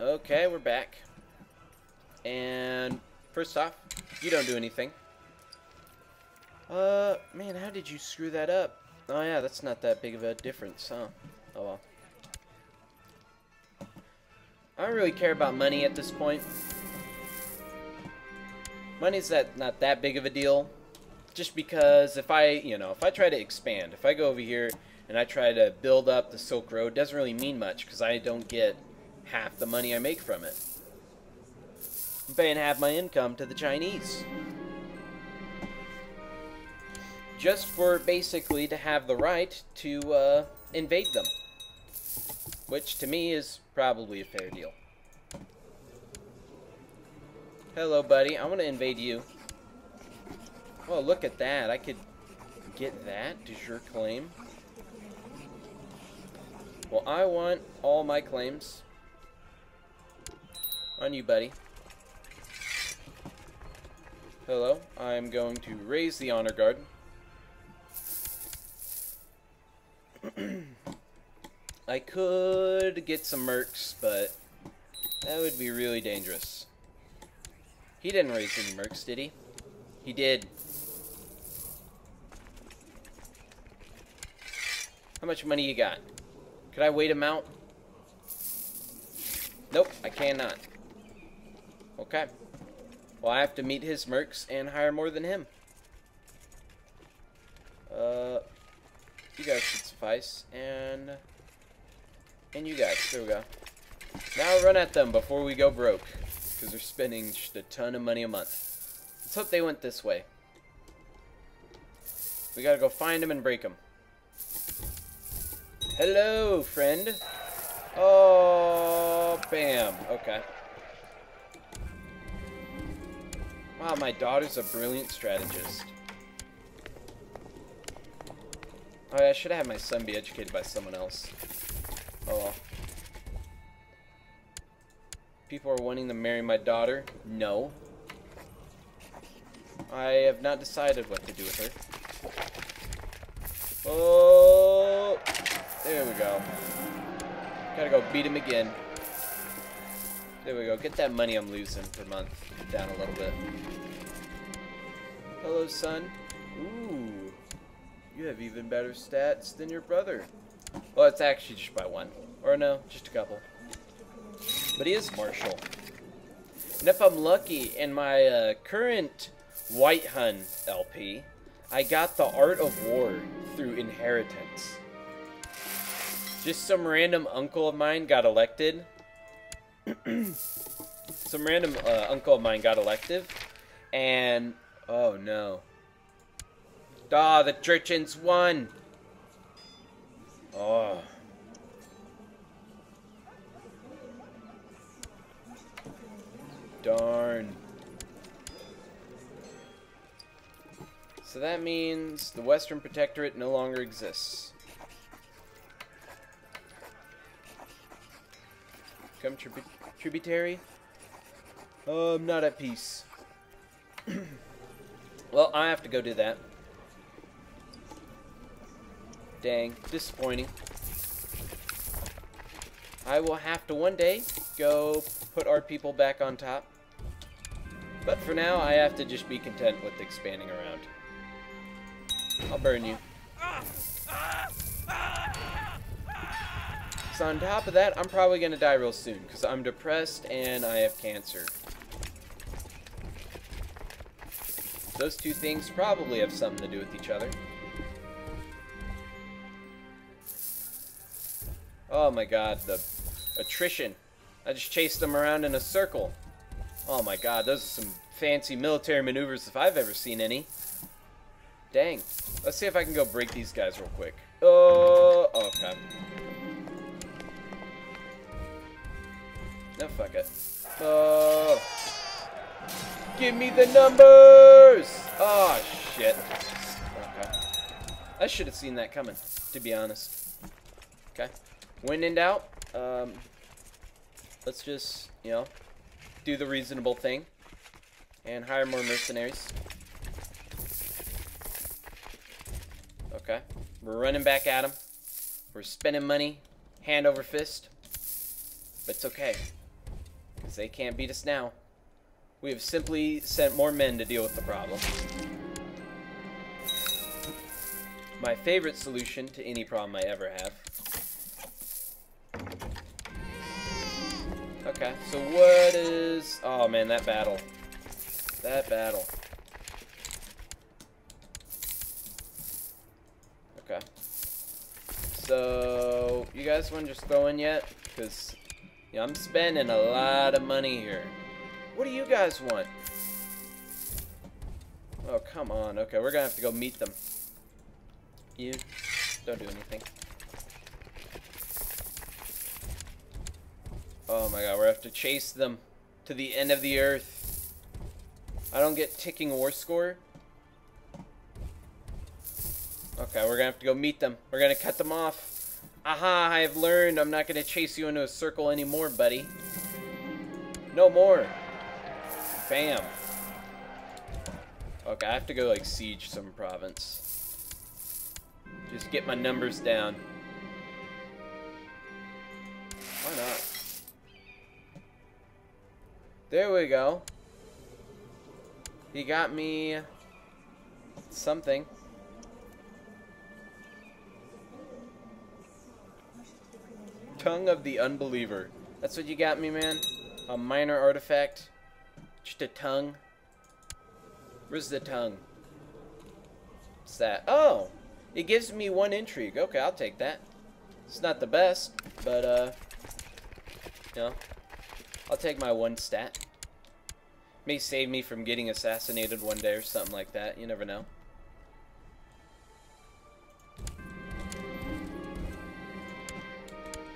Okay, we're back. And first off, you don't do anything. Uh, man, how did you screw that up? Oh yeah, that's not that big of a difference, huh? Oh well. I don't really care about money at this point. Money's that not that big of a deal. Just because if I, you know, if I try to expand, if I go over here and I try to build up the Silk Road, doesn't really mean much because I don't get half the money I make from it. I'm paying half my income to the Chinese. Just for basically to have the right to uh, invade them. Which to me is probably a fair deal. Hello, buddy. I want to invade you. Oh, look at that. I could get that. Does your claim? Well, I want all my claims on you, buddy. Hello. I'm going to raise the honor guard. I could get some mercs, but that would be really dangerous. He didn't raise any mercs, did he? He did. How much money you got? Could I wait him out? Nope, I cannot. Okay. Well, I have to meet his mercs and hire more than him. Uh, you guys should suffice, and and you guys. There we go. Now run at them before we go broke, because they're spending just a ton of money a month. Let's hope they went this way. We gotta go find them and break them. Hello, friend. Oh, bam. Okay. Wow, my daughter's a brilliant strategist. Oh, yeah, I should have had my son be educated by someone else. Oh well. People are wanting to marry my daughter. No. I have not decided what to do with her. Oh, there we go. Gotta go beat him again. There we go. Get that money I'm losing per month down a little bit. Hello, son. Ooh. You have even better stats than your brother. Well, it's actually just by one. Or no, just a couple. But he is martial. And if I'm lucky, in my uh, current White Hun LP, I got the Art of War through inheritance. Just some random uncle of mine got elected. some random uh, uncle of mine got elective, And, oh no. Ah, the Jurchens won! Oh. Darn. So that means the Western Protectorate no longer exists. Come tribu tributary? Oh, I'm not at peace. well, I have to go do that. Dang, disappointing. I will have to one day go put our people back on top. But for now, I have to just be content with expanding around. I'll burn you. So on top of that, I'm probably going to die real soon because I'm depressed and I have cancer. Those two things probably have something to do with each other. Oh my god, the attrition. I just chased them around in a circle. Oh my god, those are some fancy military maneuvers if I've ever seen any. Dang. Let's see if I can go break these guys real quick. Oh, oh okay. No, fuck it. Oh. Give me the numbers! Oh, shit. Okay. I should have seen that coming, to be honest. Okay. When in doubt, um, let's just, you know, do the reasonable thing and hire more mercenaries. Okay. We're running back at them. We're spending money, hand over fist. But it's okay. They can't beat us now. We have simply sent more men to deal with the problem. My favorite solution to any problem I ever have. Okay, so what is... Oh man, that battle. That battle. Okay. So, you guys want to just throw in yet? Because, I'm spending a lot of money here. What do you guys want? Oh, come on. Okay, we're to have to go meet them. You, don't do anything. Oh my god, we have to chase them to the end of the earth. I don't get ticking war score. Okay, we're gonna have to go meet them. We're gonna cut them off. Aha, I have learned I'm not gonna chase you into a circle anymore, buddy. No more. Bam. Okay, I have to go, like, siege some province. Just get my numbers down. Why not? There we go. He got me something. Tongue of the Unbeliever. That's what you got me, man? A minor artifact? Just a tongue? Where's the tongue? What's that? Oh! It gives me one intrigue. Okay, I'll take that. It's not the best, but, uh... You know, I'll take my one stat. May save me from getting assassinated one day or something like that. You never know.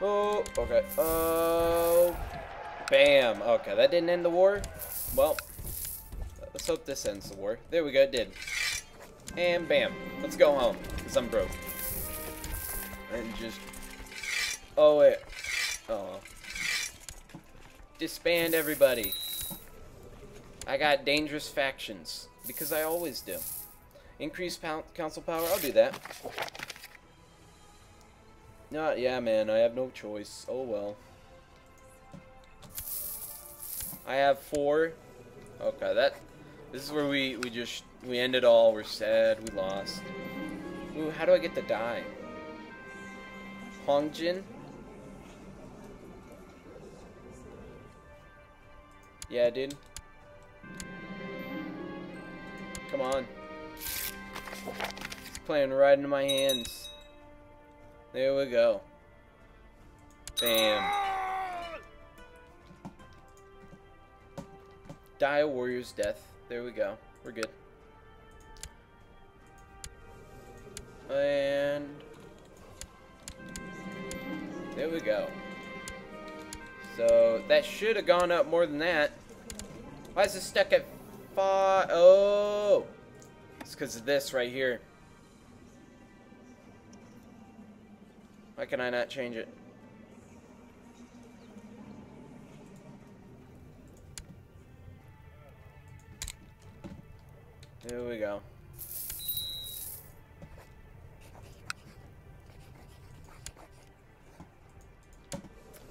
Oh, okay. Oh, bam. Okay, that didn't end the war. Well, let's hope this ends the war. There we go, it did. And bam. Let's go home, because I'm broke. And just... Oh, wait. Oh, Disband everybody. I got dangerous factions. Because I always do. Increase council power? I'll do that. No, yeah, man. I have no choice. Oh, well. I have four. Okay, that... This is where we, we just... We end it all. We're sad. We lost. Ooh, how do I get the die? Hongjin? Yeah, dude. Come on. It's playing right into my hands. There we go. Bam. Die a warrior's death. There we go. We're good. And... There we go. So that should have gone up more than that. Why is it stuck at five? Oh, it's because of this right here. Why can I not change it? There we go.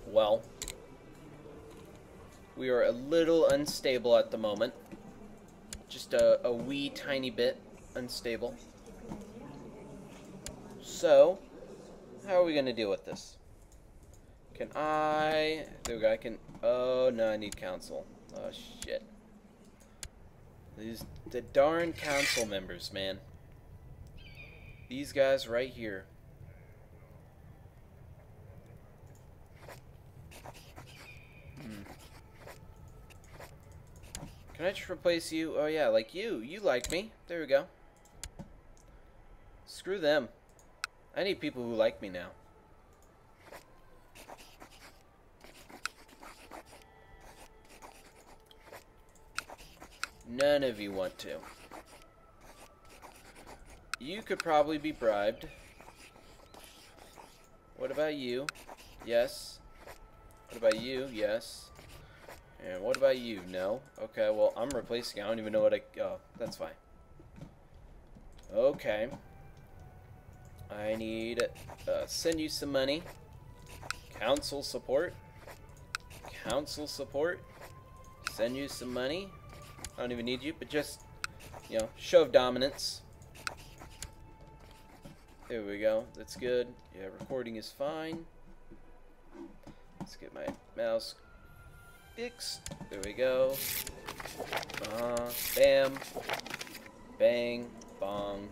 Well. We are a little unstable at the moment. Just a, a wee tiny bit unstable. So, how are we to deal with this? Can I... There we go, I can... Oh, no, I need council. Oh, shit. These... The darn council members, man. These guys right here. Hmm. Can I just replace you? Oh yeah, like you. You like me. There we go. Screw them. I need people who like me now. None of you want to. You could probably be bribed. What about you? Yes. What about you? Yes. And what about you? No? Okay, well, I'm replacing. I don't even know what I... Oh, that's fine. Okay. I need... Uh, send you some money. Council support. council support. Send you some money. I don't even need you, but just, you know, show of dominance. There we go. That's good. Yeah, recording is fine. Let's get my mouse fixed. There we go. Uh, bam. Bang. Bong.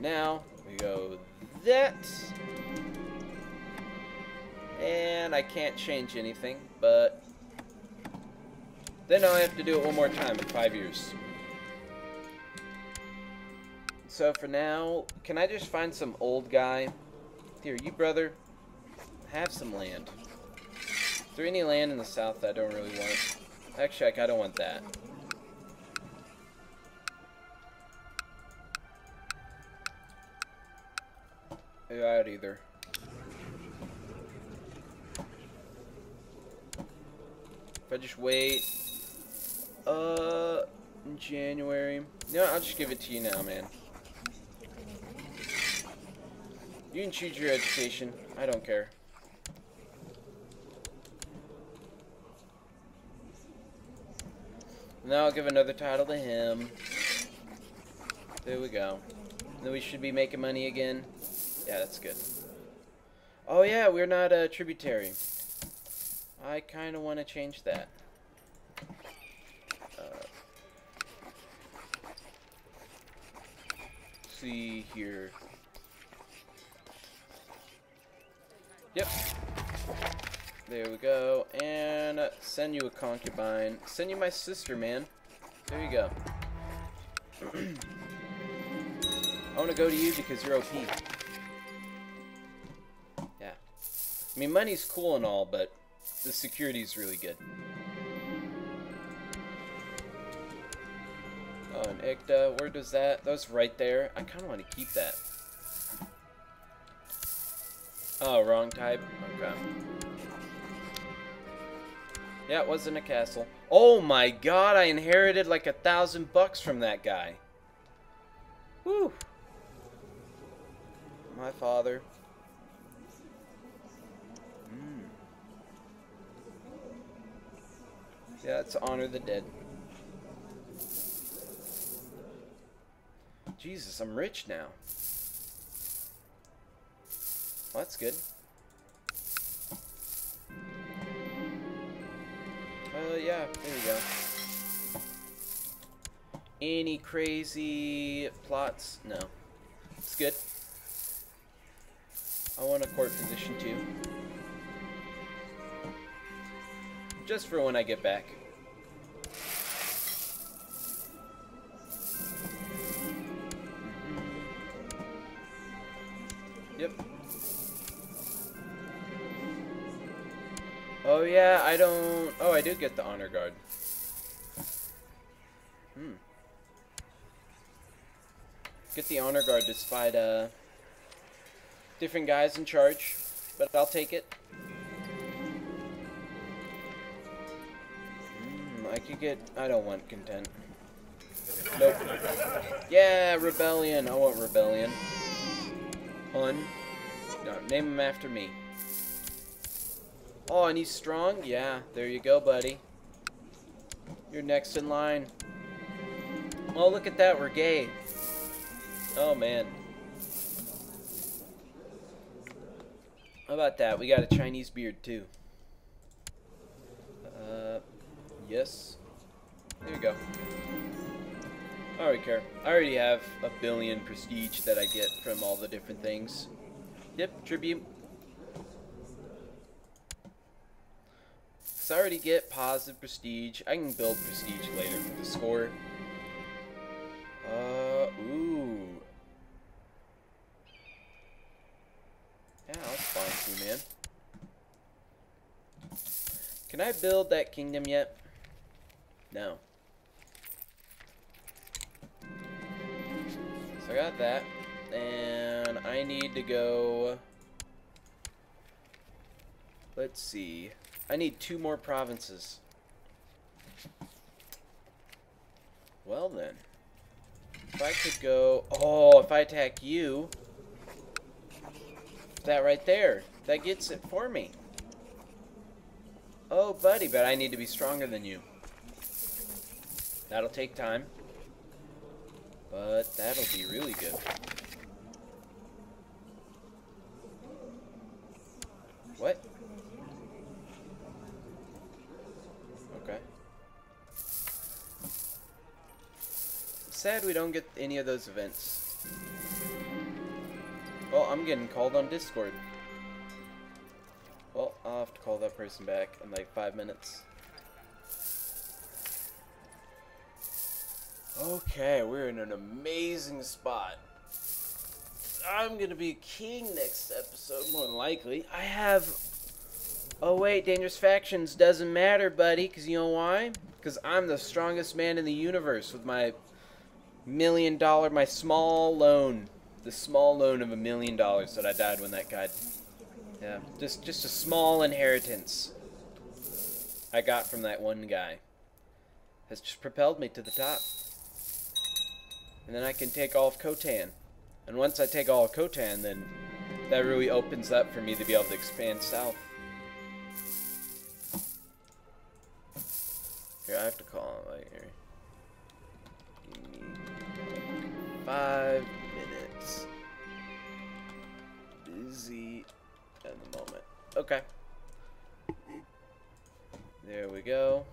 Now, we go that. And I can't change anything, but then I have to do it one more time in five years. So for now, can I just find some old guy? Here, you brother, have some land. Is there any land in the south that I don't really want? Actually, I of want that. That either. If I just wait, uh, in January. No, I'll just give it to you now, man. You can choose your education. I don't care. Now I'll give another title to him. There we go. Then we should be making money again. Yeah, that's good. Oh yeah, we're not a tributary. I kind of want to change that. Uh, see here. Yep. There we go. And send you a concubine. Send you my sister, man. There you go. I want to go to you because you're OP. I mean, money's cool and all, but the security's really good. Oh, and Ikta, where does that? That's right there. I kind of want to keep that. Oh, wrong type. Okay. Yeah, it wasn't a castle. Oh my god, I inherited like a thousand bucks from that guy. Whew. My father. Yeah, it's honor the dead. Jesus, I'm rich now. Well, that's good. Uh, yeah, there you go. Any crazy plots? No. It's good. I want a court position too. Just for when I get back. Yep. Oh yeah, I don't... Oh, I do get the honor guard. Hmm. Get the honor guard despite, uh... Different guys in charge. But I'll take it. Could get... I don't want content. Nope. Yeah, rebellion. I want rebellion. Hun. No, name him after me. Oh, and he's strong? Yeah, there you go, buddy. You're next in line. Oh, look at that, we're gay. Oh, man. How about that? We got a Chinese beard, too. Uh, yes. There you go. I already care. I already have a billion prestige that I get from all the different things. Yep, tribute. I already get positive prestige. I can build prestige later for the score. Uh, ooh. Yeah, I'll spawn you, man. Can I build that kingdom yet? No. So I got that. And I need to go... Let's see. I need two more provinces. Well then. If I could go... Oh, if I attack you... That right there. That gets it for me. Oh, buddy, but I need to be stronger than you. That'll take time. But that'll be really good. What? Okay. Sad we don't get any of those events. Well, I'm getting called on Discord. Well, I'll have to call that person back in like five minutes. Okay, we're in an amazing spot. I'm gonna be king next episode, more than likely. I have. Oh wait, dangerous factions doesn't matter, buddy. Cause you know why? Cause I'm the strongest man in the universe with my million dollar, my small loan, the small loan of a million dollars that I died when that guy. Yeah, just just a small inheritance I got from that one guy has just propelled me to the top. And then I can take all of Khotan. And once I take all of Khotan, then that really opens up for me to be able to expand south. Here, I have to call him right here. Five minutes. Busy at the moment. Okay. There we go.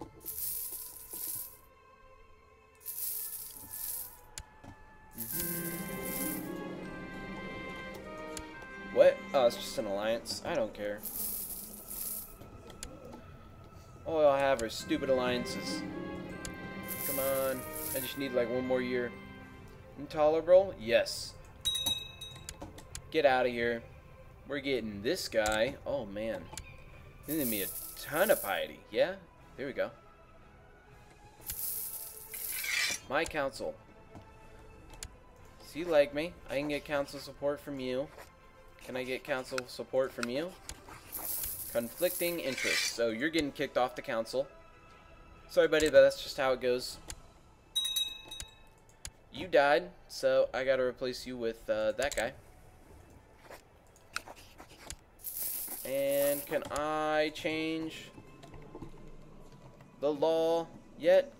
What? Oh, it's just an alliance. I don't care. All I'll have are stupid alliances. Come on. I just need like one more year. Intolerable? Yes. Get out of here. We're getting this guy. Oh, man. This is going to be a ton of piety. Yeah? There we go. My council. So you like me. I can get council support from you. Can I get council support from you? Conflicting interests. So you're getting kicked off the council. Sorry, buddy, but that's just how it goes. You died, so I gotta replace you with uh, that guy. And can I change the law yet?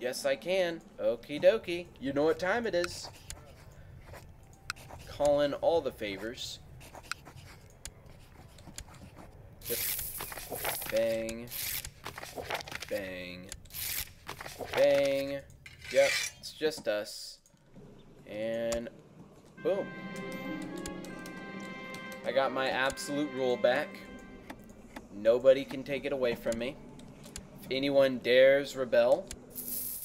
Yes, I can. Okie dokie. You know what time it is. Call in all the favors. Bang. Bang. Bang. Yep, it's just us. And boom. I got my absolute rule back. Nobody can take it away from me. If anyone dares rebel,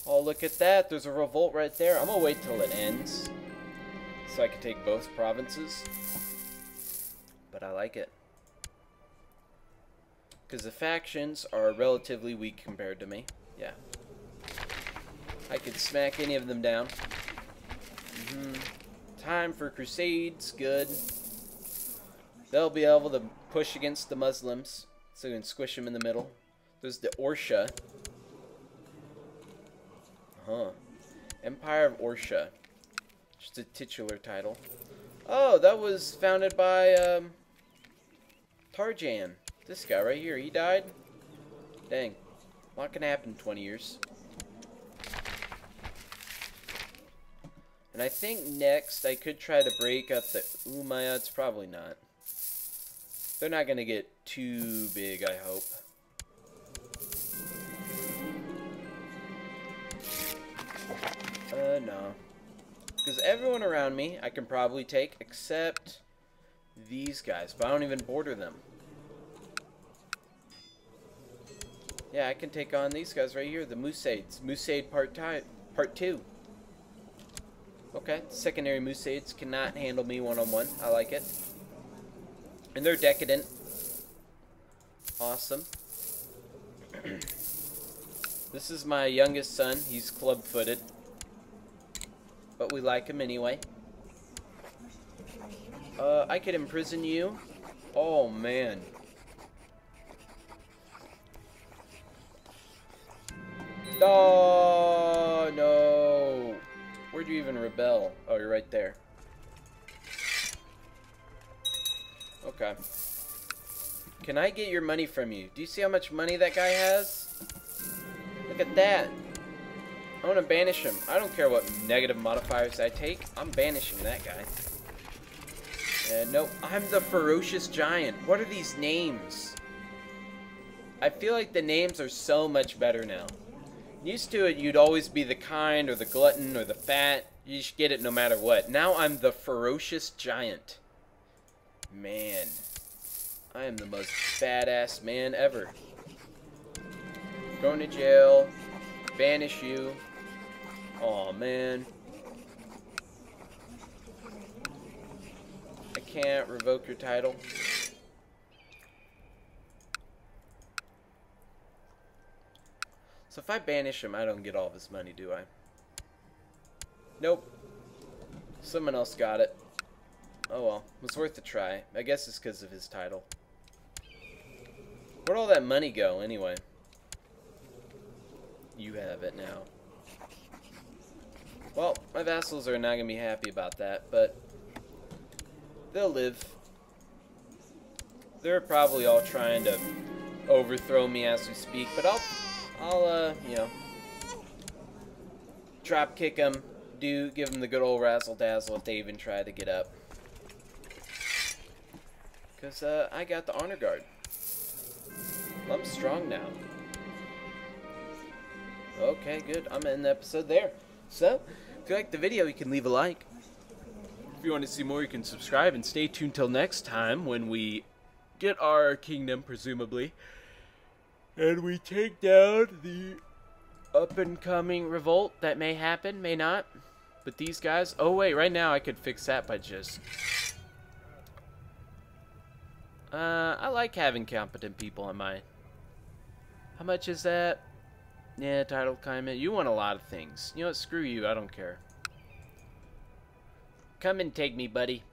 oh look at that, there's a revolt right there. I'm gonna wait till it ends so I can take both provinces. But I like it. Because the factions are relatively weak compared to me. Yeah. I could smack any of them down. Mm -hmm. Time for crusades. Good. They'll be able to push against the Muslims. So we can squish them in the middle. There's the Orsha. Huh. Empire of Orsha. Just a titular title. Oh, that was founded by um, Tarjan. This guy right here, he died? Dang. Not gonna happen in 20 years. And I think next I could try to break up the Umayyads. Probably not. They're not gonna get too big, I hope. Uh, no. Because everyone around me I can probably take except these guys. But I don't even border them. Yeah, I can take on these guys right here, the Musaids. Musaid part, part 2. Okay, secondary Musaids cannot handle me one-on-one. -on -one. I like it. And they're decadent. Awesome. this is my youngest son. He's club-footed. But we like him anyway. Uh, I could imprison you. Oh, man. Oh, no. Where'd you even rebel? Oh, you're right there. Okay. Can I get your money from you? Do you see how much money that guy has? Look at that. I want to banish him. I don't care what negative modifiers I take. I'm banishing that guy. And nope, I'm the ferocious giant. What are these names? I feel like the names are so much better now. Used to it, you'd always be the kind or the glutton or the fat. You should get it no matter what. Now I'm the ferocious giant. Man, I am the most badass man ever. Going to jail, banish you. Oh, man. I can't revoke your title. So if I banish him, I don't get all of his money, do I? Nope. Someone else got it. Oh well, it was worth a try. I guess it's because of his title. Where'd all that money go, anyway? You have it now. Well, my vassals are not going to be happy about that, but they'll live. They're probably all trying to overthrow me as we speak, but I'll I'll, uh, you know, drop kick them, do give them the good old razzle dazzle if they even try to get up. Because uh, I got the honor guard. I'm strong now. Okay, good. I'm in the episode there. So, if you like the video, you can leave a like. If you want to see more, you can subscribe and stay tuned till next time when we get our kingdom, presumably. And we take down the up and coming revolt that may happen, may not. But these guys, oh wait, right now I could fix that by just... Uh, I like having competent people on my... How much is that? Yeah, title climate. You want a lot of things. You know what, screw you, I don't care. Come and take me, buddy.